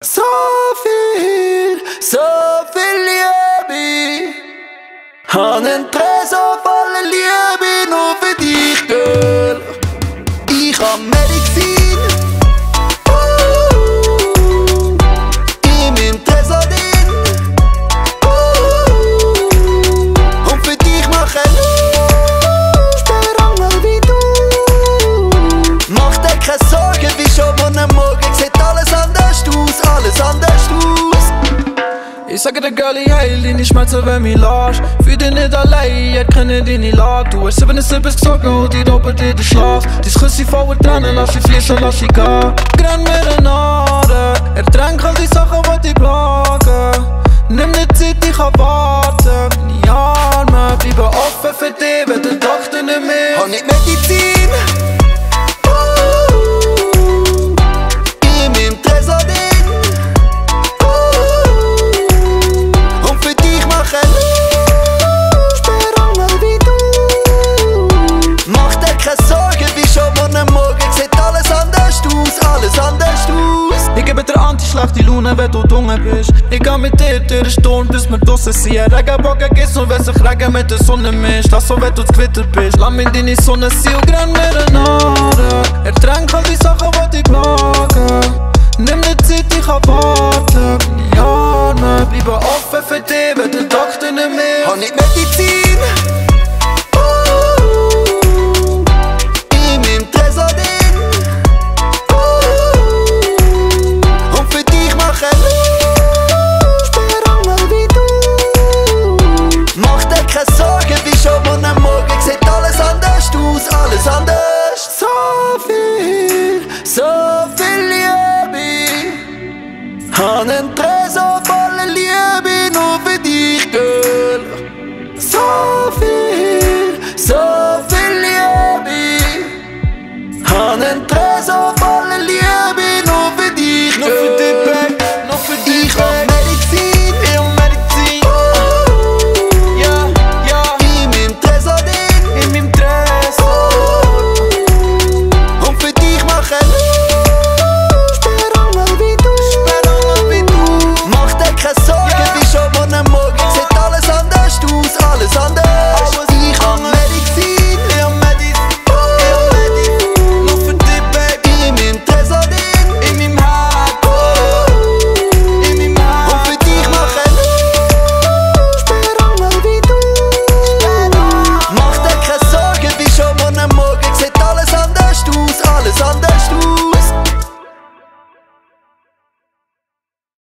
So viel, so viel Liebe. Han einen Tresor voller Liebe nur für dich, Girl. Ich hab Medizin. Uh, alles anders aus. Ich sage der Girlie, hey, die nicht schmerzen, wenn mich lässt Für dich nicht allein, ich kenne dich nicht lag Du hast 77 gesagt, und die doppelt dir den Schlaf. Die Schüsse vor Tränen, lass sie fließen, lass sie gehen. Grenn mir den Ader, ertränk anti-schlechte Laune, wenn du dunkel bist. Ich geh mit dir durch den Sturm, bis wir draussen sind. Regenbogen gibt's und wenn sich Regen mit der Sonne mischt. Lass so, wenn du Gewitter bist Lass mich in deine Sonne sein und grenn mir den Ader Ertränk all die Sachen, die dich plagen. Nimm die Zeit, ich kann warten Meine Arme bleiben offen für dich, wenn der Doktor nicht mehr Hab nicht Medizin. Viel, so viel Liebe.